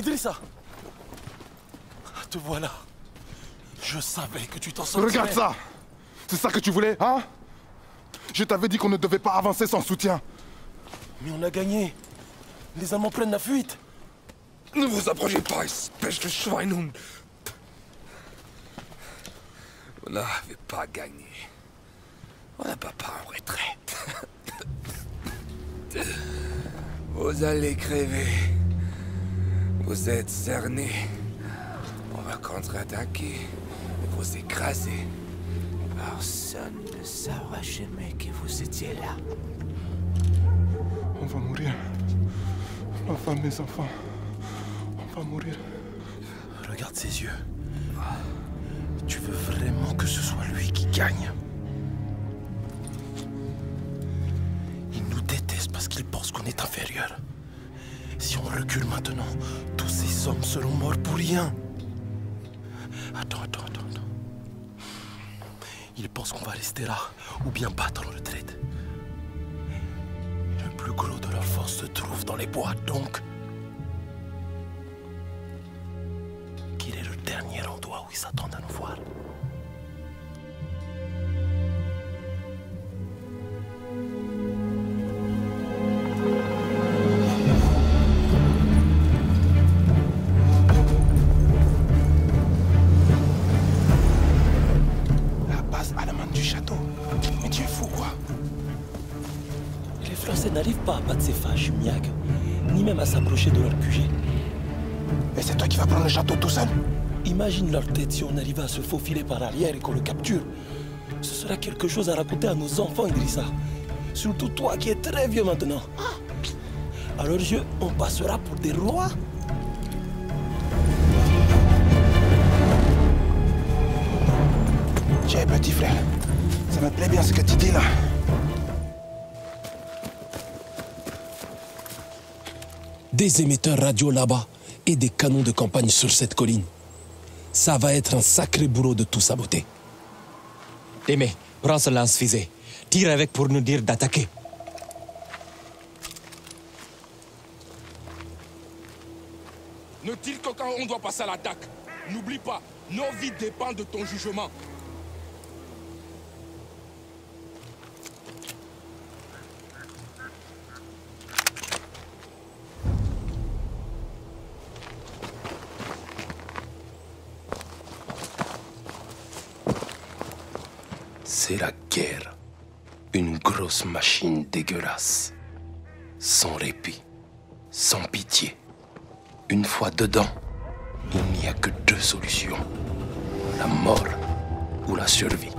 Idrissa Te voilà. Je savais que tu t'en sortirais. Regarde ça C'est ça que tu voulais, hein? Je t'avais dit qu'on ne devait pas avancer sans soutien. Mais on a gagné. Les Allemands prennent la fuite. Ne vous approchez pas, espèce de Schweinhund. Vous n'avez pas gagné. On n'a pas part en retraite. Vous allez crever. Vous êtes cernés. On va contre-attaquer et vous écraser. Personne ne saura jamais que vous étiez là. On va mourir. Ma femme, mes enfants. On va mourir. Regarde ses yeux. Tu veux vraiment que ce soit lui qui gagne? Il nous déteste parce qu'il pense qu'on est inférieur. Si on recule maintenant, tous ces hommes seront morts pour rien. Attends, attends, attends, attends. Il pense qu'on va rester là ou bien battre en retraite. Le plus gros de leur force se trouve dans les bois, donc. Qu'il est le dernier endroit où ils s'attendent à nous voir. Français n'arrivent pas à battre ces fâches miag, ni même à s'approcher de leur QG. Et c'est toi qui vas prendre le château tout seul Imagine leur tête si on arrivait à se faufiler par arrière et qu'on le capture. Ce sera quelque chose à raconter à nos enfants, Idrissa. Surtout toi qui es très vieux maintenant. À leurs yeux, on passera pour des rois. Tiens, petit frère. Ça me plaît bien ce que tu dis là. Des émetteurs radio là-bas et des canons de campagne sur cette colline. Ça va être un sacré boulot de tout saboter. Aimé, prends ce lance-fusée. Tire avec pour nous dire d'attaquer. Ne tire que quand on doit passer à l'attaque. N'oublie pas, nos vies dépendent de ton jugement. Machine dégueulasse. Sans répit. Sans pitié. Une fois dedans, il n'y a que deux solutions. La mort ou la survie.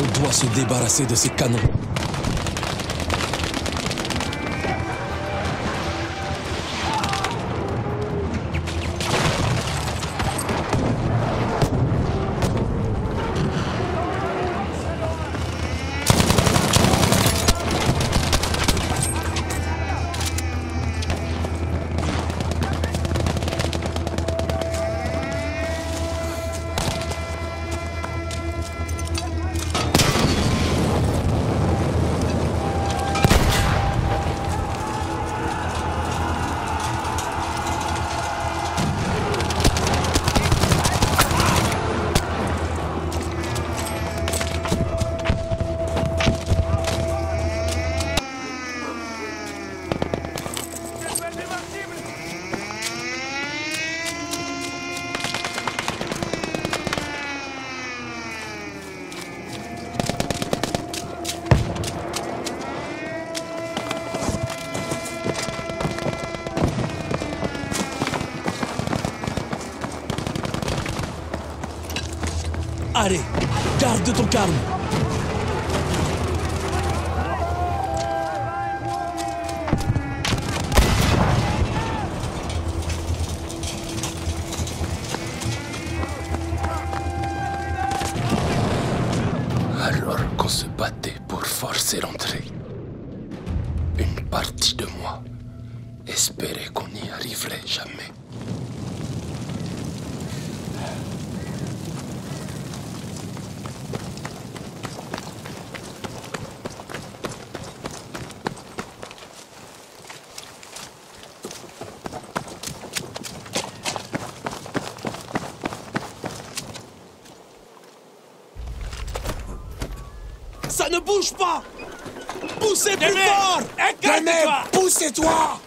On doit se débarrasser de ces canons. Ça ne bouge pas. Poussez plus fort. Poussez-toi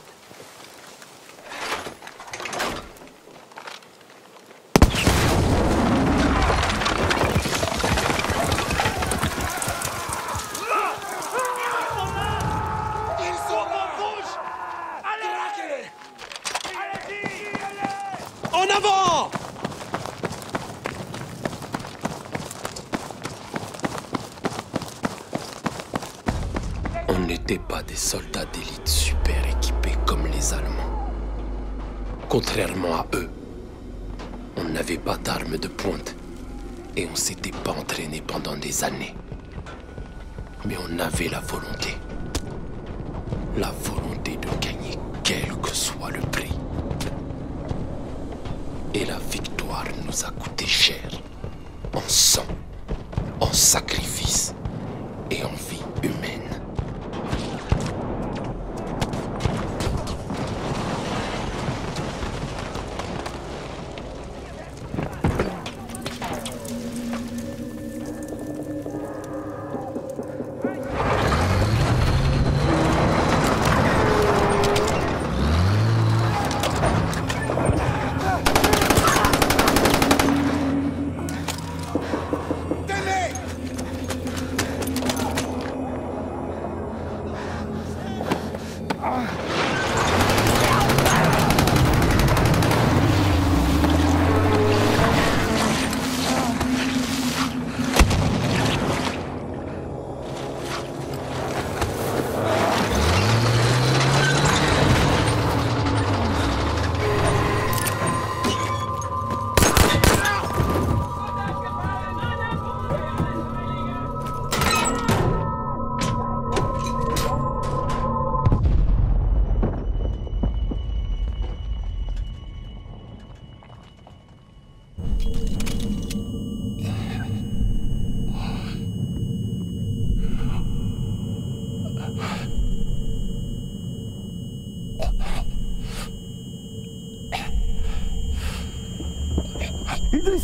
En avant On n'était pas des soldats d'élite super équipés comme les Allemands. Contrairement à eux, on n'avait pas d'armes de pointe et on s'était pas entraîné pendant des années. Mais on avait la volonté. La volonté de gagner quel que soit le prix. Et la victoire nous a coûté cher. En sang, en sacrifice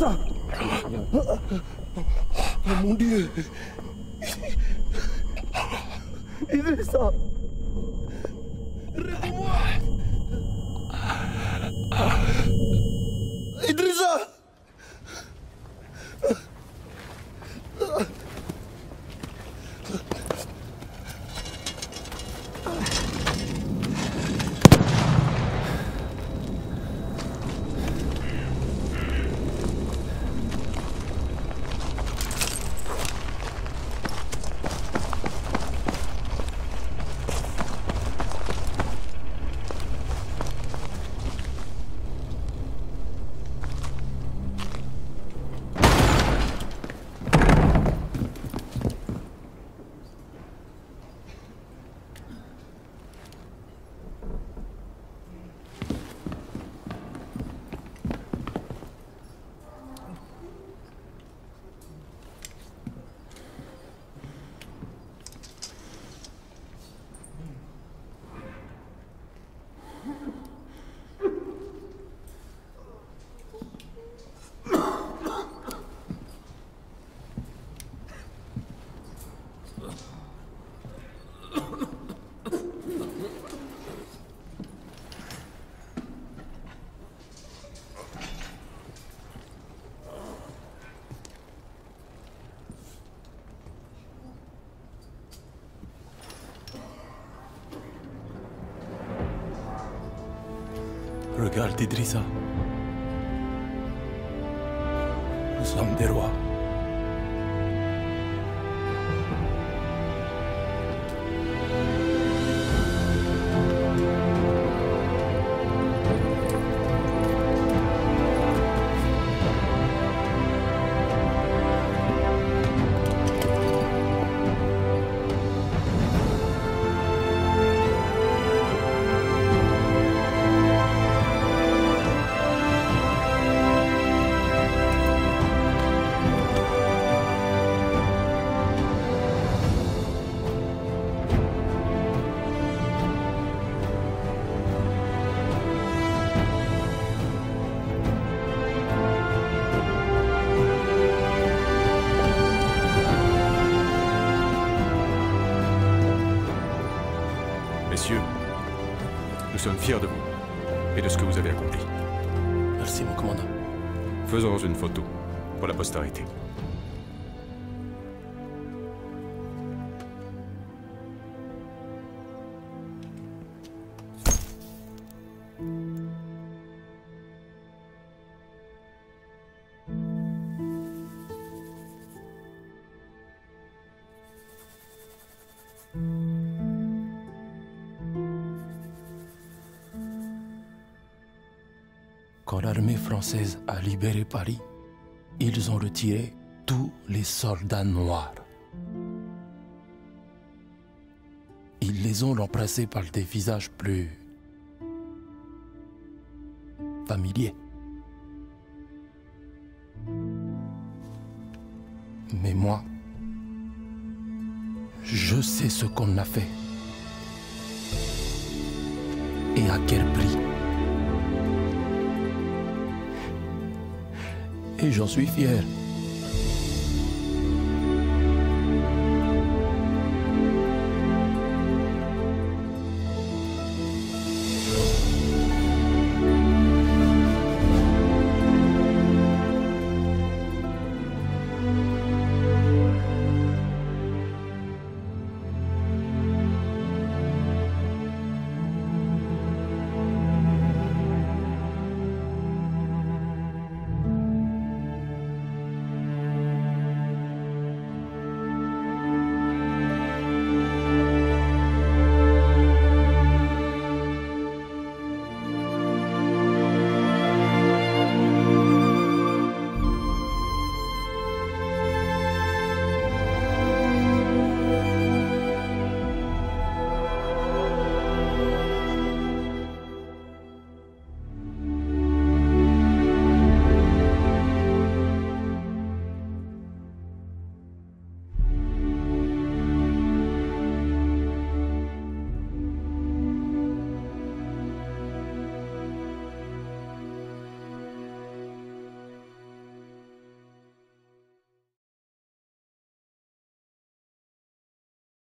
Idrissa Oh mon Dieu Idrissa Réponds-moi Idrissa Regarde Idrissa. Nous sommes des rois. messieurs, nous sommes fiers de vous et de ce que vous avez accompli. Merci, mon commandant. Faisons une photo pour la postérité. Quand l'armée française a libéré Paris, ils ont retiré tous les soldats noirs. Ils les ont remplacés par des visages plus familiers. Mais moi, je sais ce qu'on a fait. Et à quel prix. J'en suis fier.